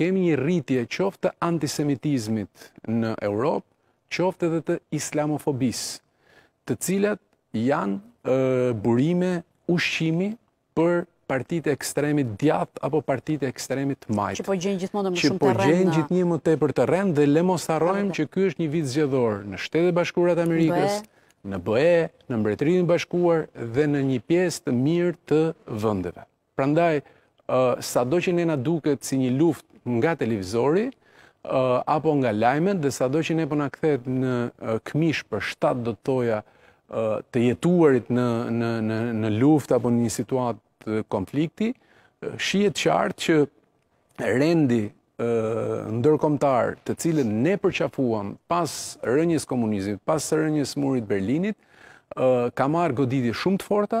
Kemi një rritje qoftë të antisemitizmit në Europë, qoftë edhe të islamofobisë, të cilat janë burime ushqimi për partitë e ekstremit të djathtë apo partitë e ekstremit të majtë. Që po gjejnë gjithmonë dhe më shumë terren. Që po gjejnë gjithnjë më tepër terren dhe le mos harrojmë që ky është një vit zgjedhor në Shtetet e Bashkuara të Amerikës, në BE, në Mbretërinë e Bashkuar dhe në një pjesë të mirë të vendeve. Prandaj, sado që ne na duket si një luftë nga televizori, apo nga lajmet dhe sado që ne po na kthehet në këmishë për shtat do të thoja të jetuarit në në në në luftë apo në një situatë konflikti, shihet qartë që rendi ndërkombëtar, të cilin ne përqafuam pas rënies së komunizmit, pas rënies së Murit të Berlinit, ka marrë goditje shumë të forta,